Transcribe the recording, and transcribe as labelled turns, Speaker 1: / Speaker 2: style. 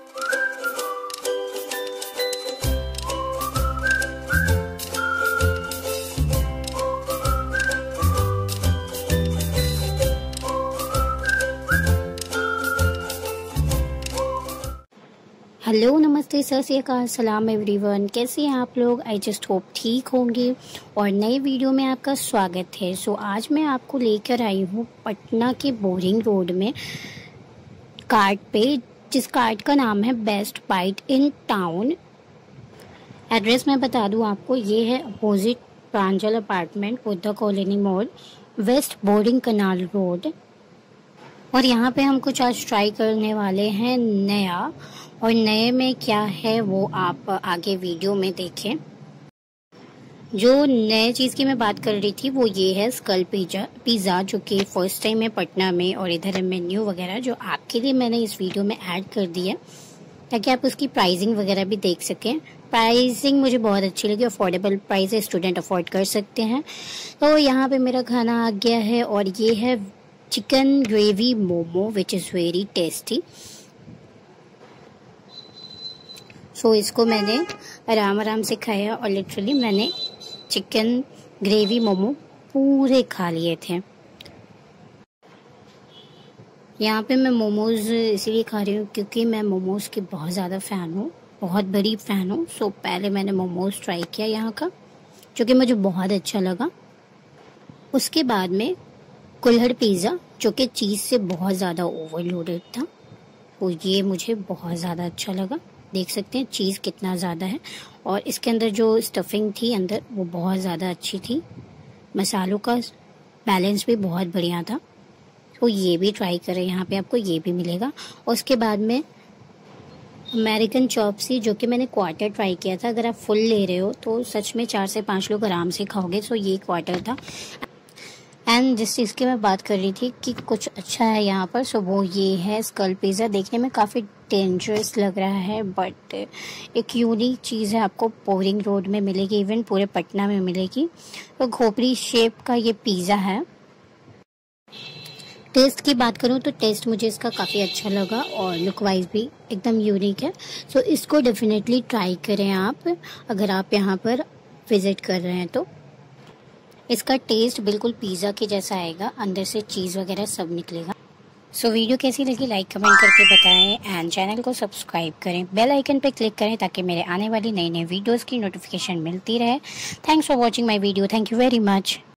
Speaker 1: Hello नमस्ते सत श्रीकाल सलाम एवरीवन। कैसे हैं आप लोग? आई जस्ट होप ठीक होंगे और नए वीडियो में आपका स्वागत है। सो so, आज मैं आपको लेकर आई हूँ पटना के बोरिंग रोड में कार्ड पे जिस कार्ड का नाम है Best Bite in Town. Address मैं बता दूँ आपको, ये है opposite Pranjal apartment, Buddha colony मोड़, वेस्ट बोर्डिंग कनाल रोड। और यहाँ पे हम कुछ आज ट्राई करने वाले हैं नया। और नए में क्या है वो आप आगे वीडियो में देखें। जो नए चीज़ की मैं बात कर रही थी, वो ये है स्कल पिज़्ज़ा पिज़्ज़ा, जो कि फ़र्स्ट टाइम है पटना में और इधर है मेन्यू वगैरह, जो आपके लिए मैंने इस वीडियो में ऐड कर दिया ताकि आप उसकी प्राइसिंग वगैरह भी देख सकें। प्राइसिंग मुझे बहुत अच्छी लगी अफोर्डेबल प्राइस है स्टूडेंट अफोर्ड कर सकते हैं। तो यहाँ पे मेरा खाना आ गया है और ये है chicken gravy momo which is very tasty so इसको मैंने आराम आराम से खाया और लिटरली मैंने चिकन ग्रेवी मोमो पूरे खा लिए थे। यहाँ पे मैं मोमोज इसीलिए खा रही हूँ क्योंकि मैं मोमोज की बहुत ज़्यादा फ़ैन हूँ, बहुत बड़ी फ़ैन हूँ। सो पहले मैंने मोमोज ट्राई किया यहाँ का, जो कि मुझे बहुत अच्छा लगा। उसके बाद में कुल्हड़ पिज़्ज़ा, जो कि चीज़ से बहुत ज़्यादा ओवरलोडेड था तो ये मुझे बहुत ज़्यादा अच्छा लगा। देख सकते हैं, चीज़ कितना ज़्यादा है। और इसके अंदर जो स्टफिंग थी, अंदर वो बहुत ज़्यादा अच्छी थी। मसालों का बैलेंस भी बहुत बढ़िया था। तो ये भी ट्राई करें, यहाँ पे आपको ये भी मिलेगा। और उसके बाद में अमेरिकन चॉपसी जो कि मैंने क्वार्टर ट्राई किया था। अगर आप फुल ले रहे हो तो सच में चार से पाँच लोग आराम से खाओगे सो ये क्वार्टर था। एंड जिस चीज़ की मैं बात कर रही थी कि कुछ अच्छा है यहाँ पर सो वो ये है स्कल पिज़्ज़ा देखने में काफ़ी डेंजरस लग रहा है बट एक यूनिक चीज़ है आपको पोरिंग रोड में मिलेगी इवन पूरे पटना में मिलेगी। तो खोपड़ी शेप का ये पिज़्ज़ा है। टेस्ट की बात करूँ तो टेस्ट मुझे इसका काफ़ी अच्छा लगा और लुक वाइज भी एकदम यूनिक है। सो so, इसको डेफिनेटली ट्राई करें आप अगर आप यहाँ पर विज़िट कर रहे हैं तो। इसका टेस्ट बिल्कुल पिज़्ज़ा के जैसा आएगा अंदर से चीज़ वगैरह सब निकलेगा। सो so, वीडियो कैसी लगी लाइक कमेंट करके बताएँ एंड चैनल को सब्सक्राइब करें। बेल आइकन पर क्लिक करें ताकि मेरे आने वाली नई नई वीडियोस की नोटिफिकेशन मिलती रहे। Thanks for watching my video thank you very much